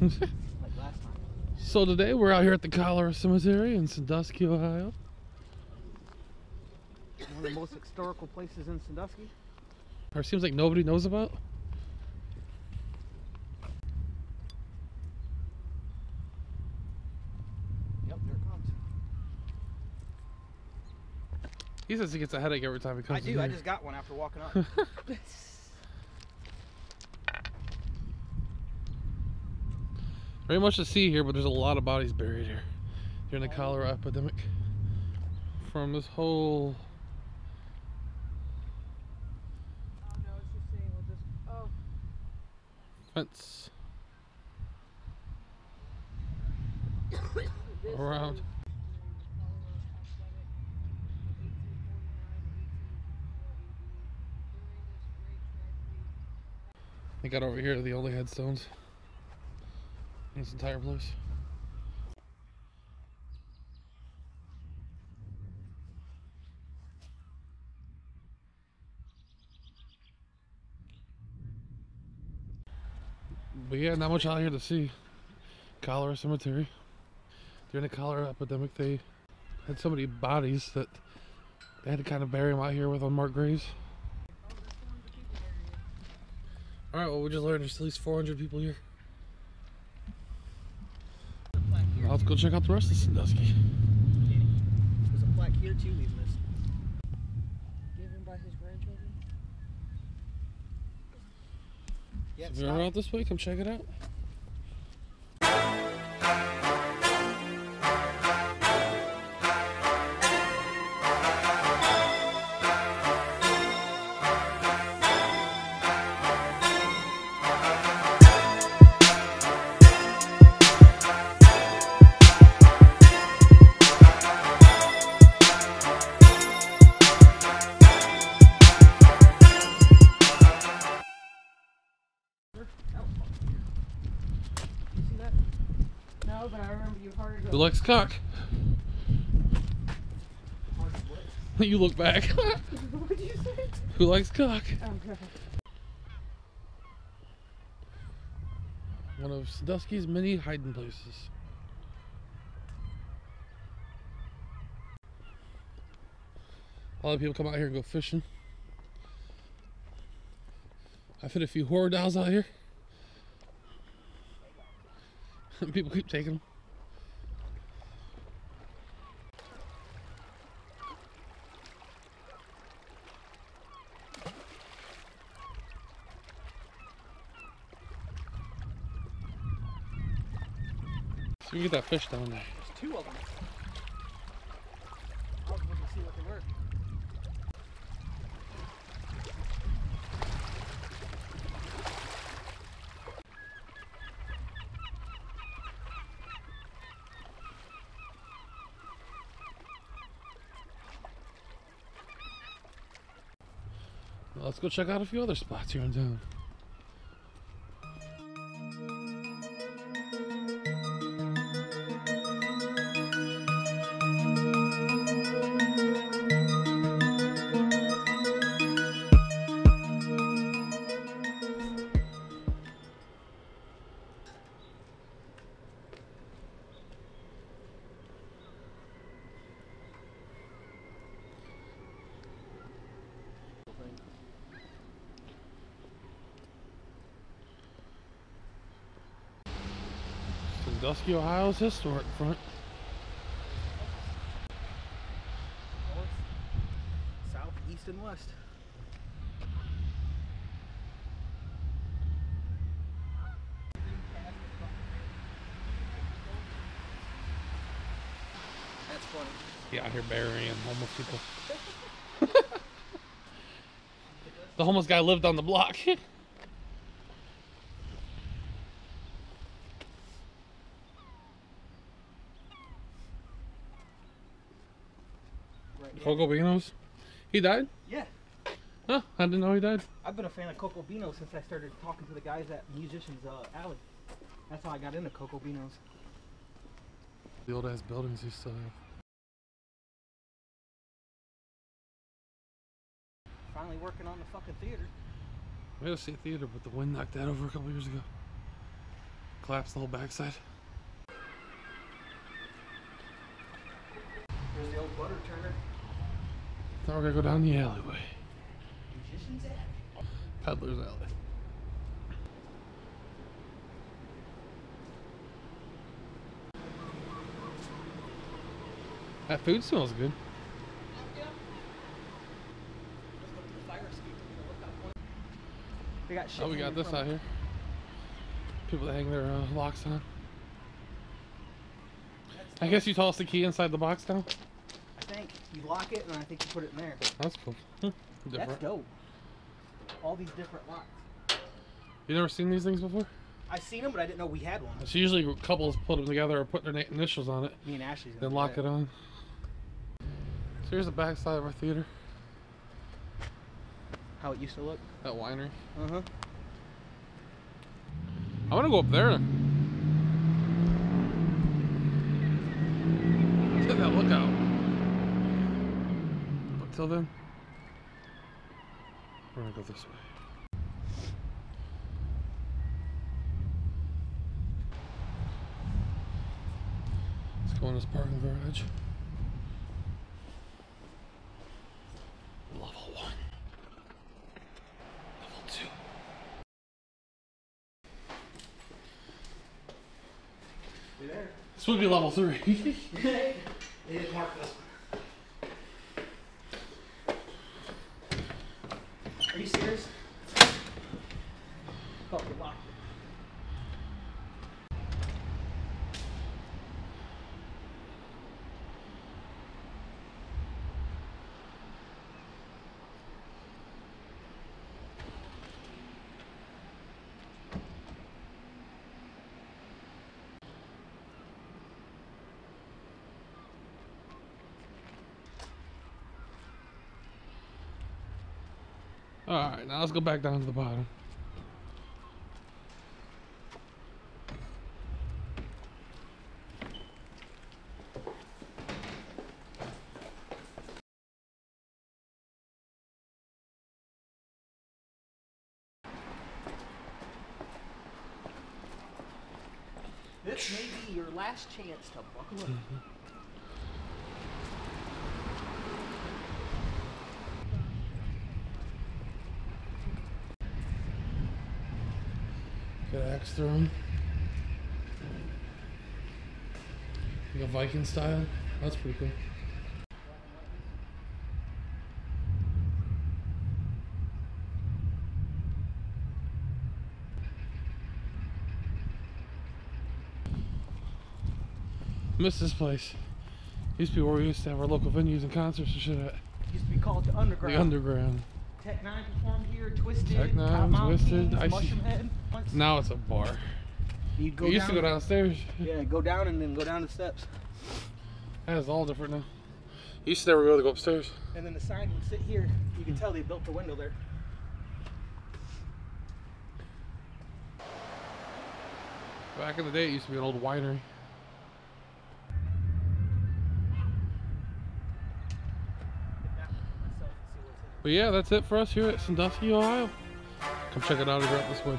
like so today we're out here at the Cholera Cemetery in Sandusky, Ohio. One of the most historical places in Sandusky. Or seems like nobody knows about. Yep, there it comes. He says he gets a headache every time he comes. I do. I just got one after walking up. Very much to see here, but there's a lot of bodies buried here during the cholera epidemic. From this whole fence around. is They got over here the only headstones this entire place. But yeah, not much out here to see. Cholera Cemetery. During the cholera epidemic, they had so many bodies that they had to kind of bury them out here with unmarked graves. All right, well, we just learned there's at least 400 people here. Now let's go check out the rest of Sandusky. There's a plaque here too we've missed. given by his grandchildren. Yeah, you're not- out this way, come check it out. You heard Who likes cock? You look back. what did you say? Who likes cock? Oh, okay. One of Sandusky's many hiding places. A lot of people come out here and go fishing. I've hit a few horror dolls out here. people keep taking them. So you get that fish down there. There's two of them. I was looking to see what they were. Well, let's go check out a few other spots here in town. Sandusky, Ohio's historic front. South, east, and west. That's funny. Yeah, out here burying homeless people. the homeless guy lived on the block. yeah. Coco Beanos. He died? Yeah. Huh? I didn't know he died. I've been a fan of Coco Beano since I started talking to the guys at Musicians uh, Alley. That's how I got into Coco Beanos. The old ass buildings he still have. Finally working on the fucking theater. We had a see a theater, but the wind knocked that over a couple years ago. collapsed the whole backside. There's the old butter turner. Now we're gonna go down the alleyway. Peddler's Alley. That food smells good. Let's go to the fire escape. Look out one. They got shit Oh, we got this out here. People that hang their uh, locks on. I guess you toss the key inside the box now. I think you lock it and I think you put it in there. That's cool. Hmm, That's dope. All these different locks. You never seen these things before? I've seen them, but I didn't know we had one. It's usually couples put them together or put their initials on it, Me and Ashley's gonna then lock that. it on. So here's the back side of our theater, How it used to look. that winery. Uh huh. I want to go up there. Check that lookout. But till then, we're gonna go this way. Let's go in this parking garage. Level one. Level two. This would be level three. they didn't mark this one. Are you serious? Alright, now let's go back down to the bottom. This may be your last chance to buckle up. Got axe throwing. Like a Viking style. That's pretty cool. Miss this place. Used to be where we used to have our local venues and concerts and shit at. Used to be called the Underground. The underground. Tech N9ne performed here. Twiztid. Tech N9ne, Twiztid, Kings, Icy- Mushroomhead. Now it's a bar. You'd go we used down, to go downstairs. Yeah, go down and then go down the steps. That is all different now. Used to never be able to go upstairs. And then the sign would sit here. You can tell they built the window there. Back in the day, it used to be an old winery. But yeah, that's it for us here at Sandusky, Ohio. Come check it out if you're out this way.